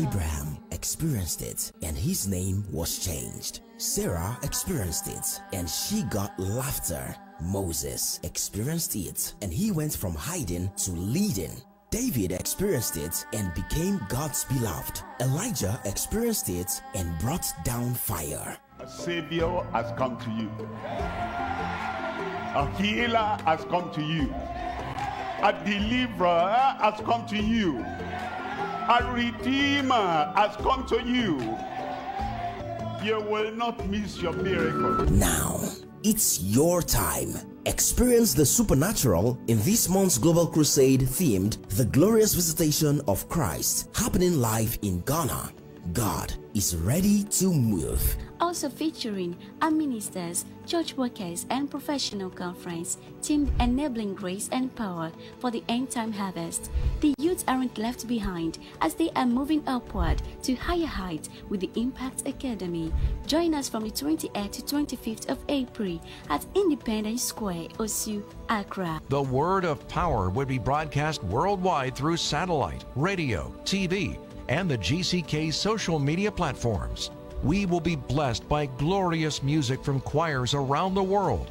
Abraham experienced it and his name was changed. Sarah experienced it and she got laughter. Moses experienced it and he went from hiding to leading. David experienced it and became God's beloved. Elijah experienced it and brought down fire. A savior has come to you. A healer has come to you. A deliverer has come to you. A redeemer has come to you. You will not miss your miracle. Now, it's your time. Experience the supernatural in this month's Global Crusade themed The Glorious Visitation of Christ happening live in Ghana. God is ready to move. Also featuring our ministers, church workers, and professional conference teamed enabling grace and power for the end time harvest. The youth aren't left behind as they are moving upward to higher heights with the Impact Academy. Join us from the 28th to 25th of April at Independence Square, Osu, Accra. The word of power would be broadcast worldwide through satellite, radio, TV, and the GCK social media platforms. We will be blessed by glorious music from choirs around the world